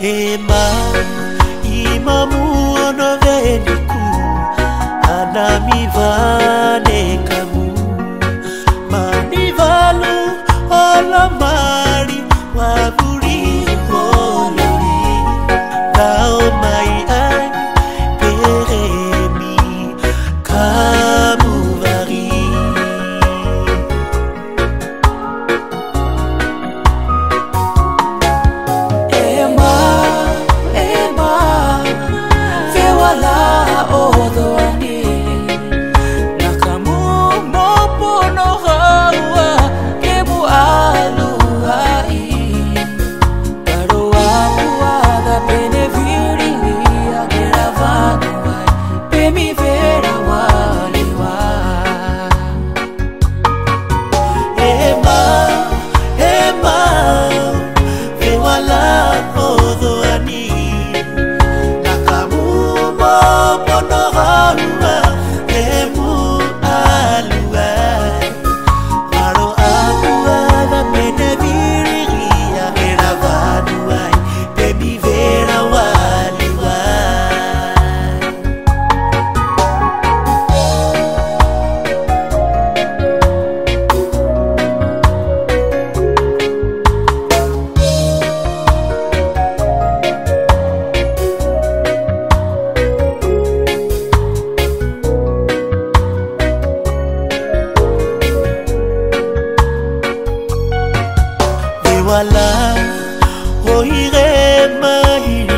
ema imamuonoveliku anamivaneka hối ghê mai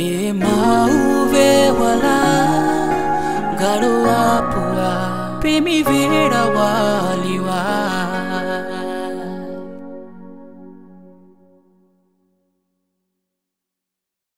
Te mauve wala garoa pua Primavera wali